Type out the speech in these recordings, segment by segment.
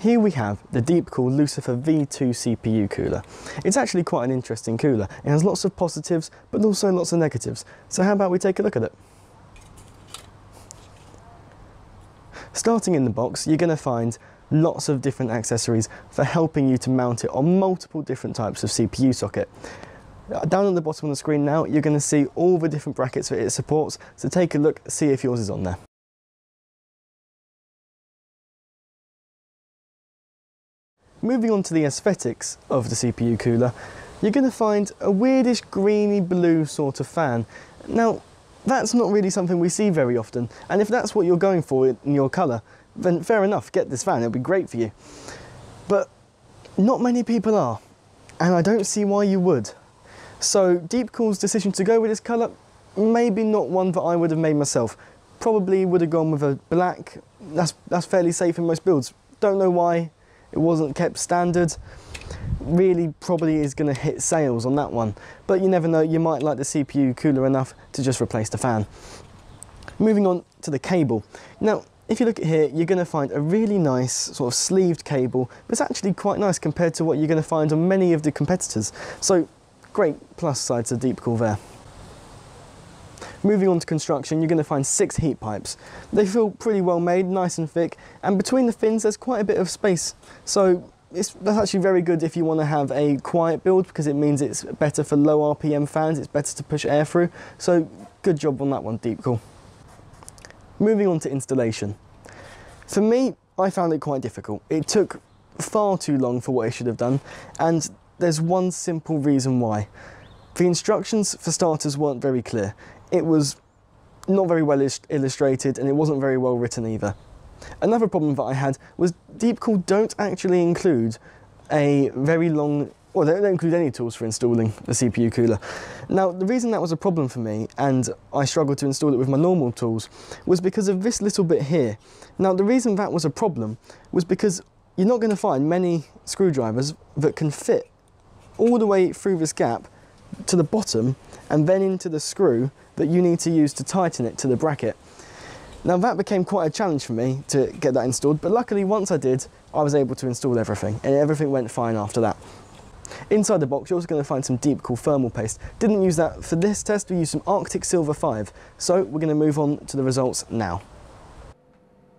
Here we have the Deepcool Lucifer V2 CPU cooler. It's actually quite an interesting cooler. It has lots of positives, but also lots of negatives. So how about we take a look at it? Starting in the box, you're going to find lots of different accessories for helping you to mount it on multiple different types of CPU socket. Uh, down at the bottom of the screen now, you're going to see all the different brackets that it supports, so take a look, see if yours is on there. Moving on to the aesthetics of the CPU cooler, you're going to find a weirdish greeny blue sort of fan. Now, that's not really something we see very often, and if that's what you're going for in your colour, then fair enough, get this fan, it'll be great for you. But not many people are, and I don't see why you would. So Deepcool's decision to go with this colour, maybe not one that I would have made myself. Probably would have gone with a black, that's, that's fairly safe in most builds. Don't know why it wasn't kept standard. Really probably is going to hit sales on that one. But you never know, you might like the CPU cooler enough to just replace the fan. Moving on to the cable. Now, if you look at here, you're going to find a really nice sort of sleeved cable. It's actually quite nice compared to what you're going to find on many of the competitors. So great plus side to Deepcool there. Moving on to construction, you're going to find six heat pipes. They feel pretty well made, nice and thick, and between the fins there's quite a bit of space. So it's, that's actually very good if you want to have a quiet build because it means it's better for low RPM fans, it's better to push air through. So good job on that one, Deepcool. Moving on to installation. For me, I found it quite difficult. It took far too long for what it should have done, and there's one simple reason why. The instructions for starters weren't very clear. It was not very well illustrated and it wasn't very well written either. Another problem that I had was Deepcool don't actually include a very long, well they don't include any tools for installing the CPU cooler. Now the reason that was a problem for me and I struggled to install it with my normal tools was because of this little bit here. Now the reason that was a problem was because you're not going to find many screwdrivers that can fit all the way through this gap to the bottom and then into the screw that you need to use to tighten it to the bracket. Now that became quite a challenge for me to get that installed, but luckily once I did, I was able to install everything and everything went fine after that. Inside the box, you're also going to find some Deepcool thermal paste. Didn't use that for this test, we used some Arctic Silver 5. So we're going to move on to the results now.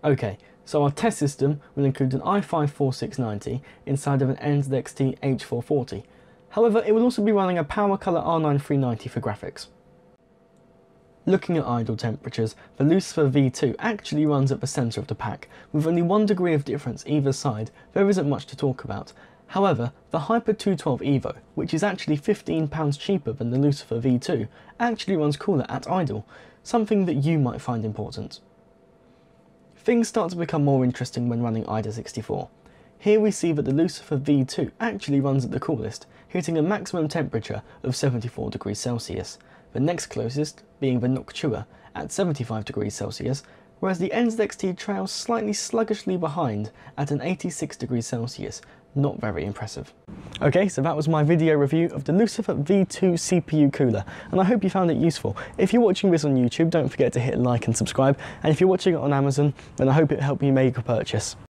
Okay, so our test system will include an i5 4690 inside of an NZXT H440. However, it will also be running a PowerColor R9 390 for graphics. Looking at idle temperatures, the Lucifer V2 actually runs at the centre of the pack. With only one degree of difference either side, there isn't much to talk about. However, the Hyper 212 Evo, which is actually £15 cheaper than the Lucifer V2, actually runs cooler at idle, something that you might find important. Things start to become more interesting when running AIDA 64. Here we see that the Lucifer V2 actually runs at the coolest, hitting a maximum temperature of 74 degrees Celsius, the next closest being the Noctua at 75 degrees Celsius, whereas the NZXT trails slightly sluggishly behind at an 86 degrees Celsius, not very impressive. Okay, so that was my video review of the Lucifer V2 CPU cooler, and I hope you found it useful. If you're watching this on YouTube, don't forget to hit like and subscribe, and if you're watching it on Amazon, then I hope it helped you make a purchase.